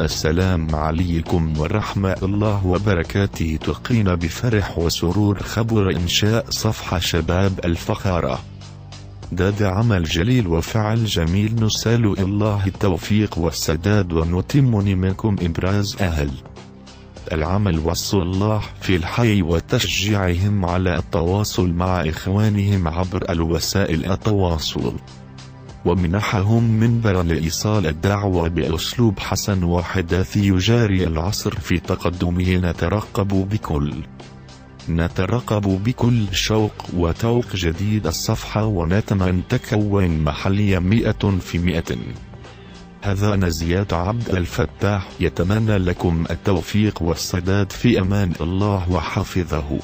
السلام عليكم ورحمة الله وبركاته. تقين بفرح وسرور خبر إنشاء صفحة شباب الفخارة. داد عمل جليل وفعل جميل. نسأل الله التوفيق والسداد ونتم منكم إبراز أهل العمل. والصلاح في الحي وتشجيعهم على التواصل مع إخوانهم عبر الوسائل التواصل. ومنحهم منبرا لإيصال الدعوة بأسلوب حسن وحداثي يجاري العصر في تقدمه. نترقب بكل نترقب بكل شوق وتوق جديد الصفحة ونتمنى تكون محليا مئة في مئة. هذا أنا زياد عبد الفتاح يتمنى لكم التوفيق والسداد في أمان الله وحفظه.